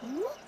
Mm-hmm.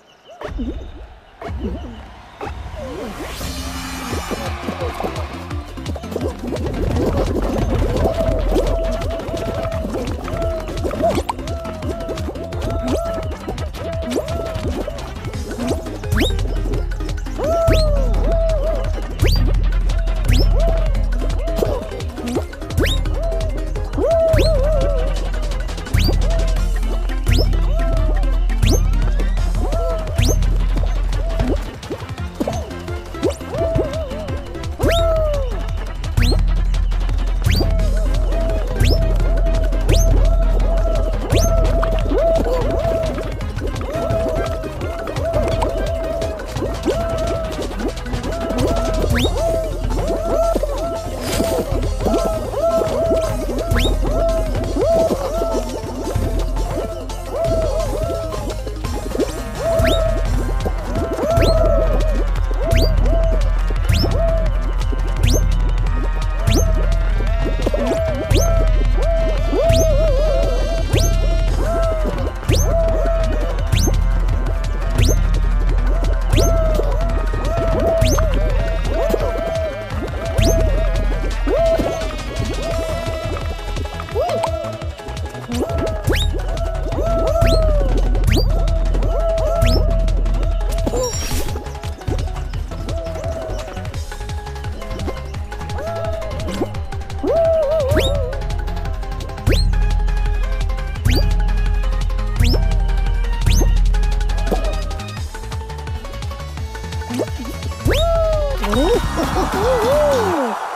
おおおお